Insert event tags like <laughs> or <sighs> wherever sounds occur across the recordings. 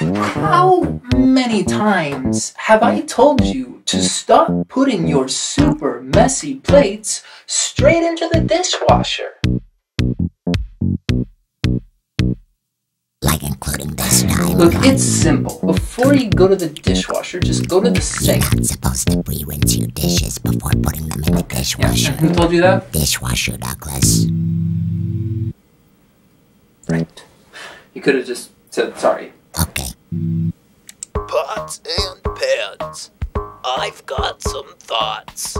How many times have I told you to stop putting your super messy plates straight into the dishwasher? Like including this time. Look, it's simple. Before you go to the dishwasher, just go to the sink. You're not supposed to pre-rinse your dishes before putting them in the dishwasher. Yeah, dishwasher. who told you that? Dishwasher, Douglas. Right. You could have just said sorry. Okay. And pans. I've got some thoughts.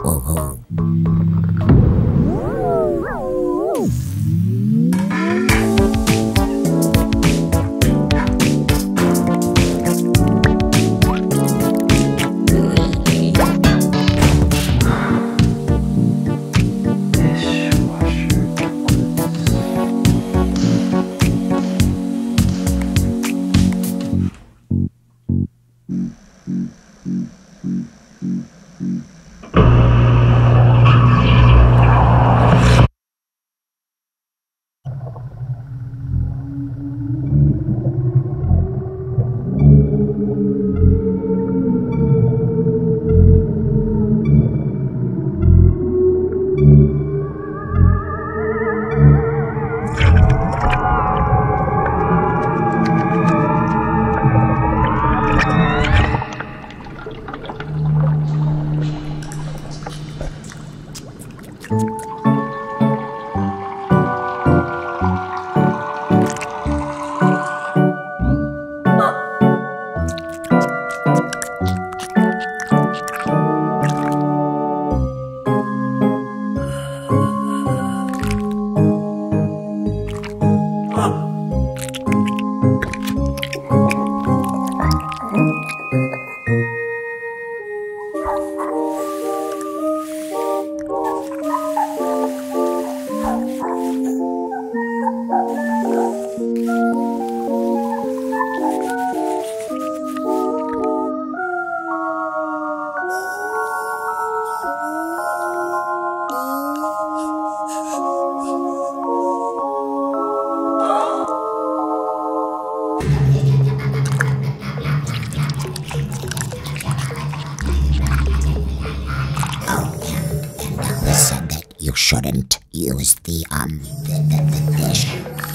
Shouldn't use the um the, the, the dish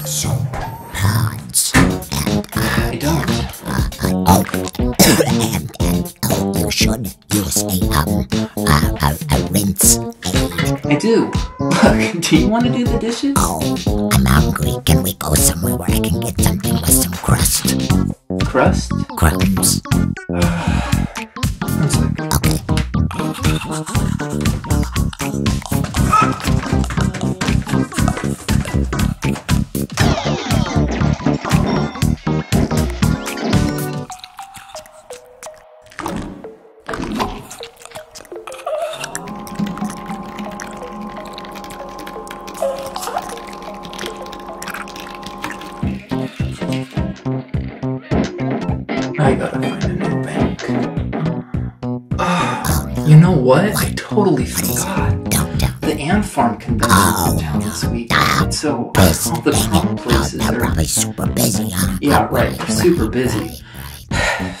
soap pods and uh, I don't. uh, uh, oh and <coughs> and oh you should use a um a, a, a rinse aid. I do. Look, <laughs> do you want to do the dishes? Oh, I'm hungry. Can we go somewhere where I can get something with some crust, Crust? crumbs? <sighs> Okay. I gotta find a new bank. Ah, you know what? I totally forgot. Don't don't. The ant farm convention is in town this week, so Busy. all the Dang top it. Oh, places they're are. probably super busy, huh? Yeah, Oh, right. They're super busy. right, right.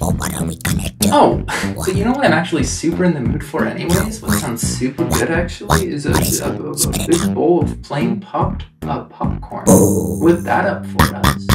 Well, what are we gonna do? Oh, but you know what I'm actually super in the mood for, anyways? What sounds super good, actually, is a, a, a, a big bowl of plain popped uh, popcorn. Whip that up for us.